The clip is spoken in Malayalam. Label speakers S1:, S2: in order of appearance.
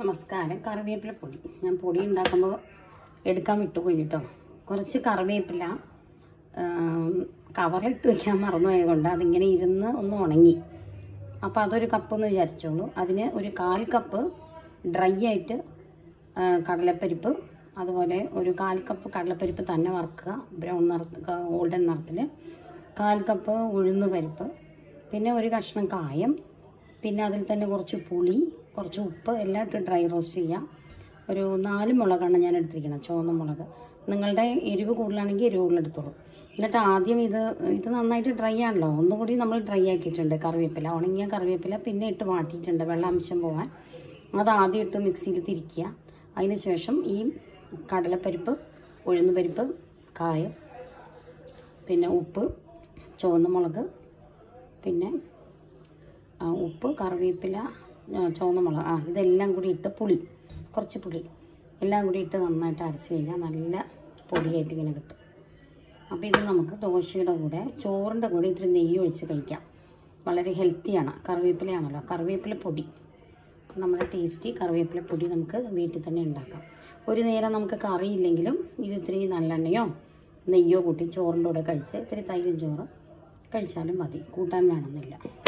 S1: നമസ്കാരം. കറിവേപ്പില പൊടി. ഞാൻ പൊടി ഉണ്ടാക്കുമ്പോൾ എടുക്കാൻ വിട്ടുപോയി കേട്ടോ. കുറച്ച് കറിവേപ്പില കവറിലിട്ട് വെക്കാൻ മറന്നുപോയതുകൊണ്ട് അതിങ്ങനെ ഇരുന്ന് ഒന്ന് ഉണങ്ങി. അപ്പോൾ അതൊരു കപ്പ് എന്ന് വിചാരിച്ചോളൂ. അതിന് ഒരു കാൽ കപ്പ് ഡ്രൈ ആയിട്ട് കടലപ്പരിപ്പ് അതുപോലെ ഒരു കാൽ കപ്പ് കടലപ്പരിപ്പ് തന്നെ വറുക്കുക. ബ്രൗൺ നിറത്ത് ഗോൾഡൻ നിറത്തിൽ കാൽ കപ്പ് ഉഴുന്ന് പരിപ്പ് പിന്നെ ഒരു കഷ്ണം കായം. പിന്നെ അതിൽ തന്നെ കുറച്ച് പുളി കുറച്ച് ഉപ്പ് എല്ലാം ഇട്ട് ഡ്രൈ റോസ്റ്റ് ചെയ്യാം. ഒരു നാല് മുളകാണ് ഞാൻ എടുത്തിരിക്കുന്നത് ചുവന്ന മുളക്. നിങ്ങളുടെ എരിവ് കൂടുതലാണെങ്കിൽ എരിവ് കൂടുതൽ എടുത്തോളൂ. എന്നിട്ട് ആദ്യം ഇത് ഇത് നന്നായിട്ട് ഡ്രൈ ആണല്ലോ. ഒന്നുകൂടി നമ്മൾ ഡ്രൈ ആക്കിയിട്ടുണ്ട് കറിവേപ്പില. ഉണങ്ങിയ കറിവേപ്പില പിന്നെ ഇട്ട് വാട്ടിയിട്ടുണ്ട് വെള്ളാംശം പോകാൻ അത് ആദ്യം ഇട്ട് മിക്സിയിൽ തിരിക്കുക. അതിന് ശേഷം ഈ കടലപ്പരിപ്പ് ഉഴുന്ന് പരിപ്പ് കായം പിന്നെ ഉപ്പ് ചുവന്ന മുളക് പിന്നെ ഉപ്പ് കറിവേപ്പില ആ, ചുവന്ന മുളക് ആ ഇതെല്ലാം കൂടി ഇട്ട് പുളി കുറച്ച് പുളി. എല്ലാം കൂടി ഇട്ട് നന്നായിട്ട് അരച്ച് കഴിഞ്ഞാൽ നല്ല പൊടിയായിട്ട് ഇങ്ങനെ കിട്ടും. അപ്പോൾ ഇത് നമുക്ക് ദോശയുടെ കൂടെ ചോറിന്റെ കൂടെ ഇത്തിരി നെയ്യ് ഒഴിച്ച് കഴിക്കാം. വളരെ ഹെൽത്തിയാണ് കറിവേപ്പിലയാണല്ലോ. കറിവേപ്പില പൊടി. നമ്മുടെ ടേസ്റ്റി കറിവേപ്പില പൊടി നമുക്ക് വീട്ടിൽ തന്നെ ഉണ്ടാക്കാം. ഒരു നേരം നമുക്ക് കറിയില്ലെങ്കിലും ഇത് ഇത്തിരി നല്ലെണ്ണയോ നെയ്യോ കൂട്ടി ചോറിന്റെ കൂടെ കഴിച്ച് ഇത്തിരി തൈരും ചോറും കഴിച്ചാലും മതി. കൂട്ടാൻ വേണമെന്നില്ല.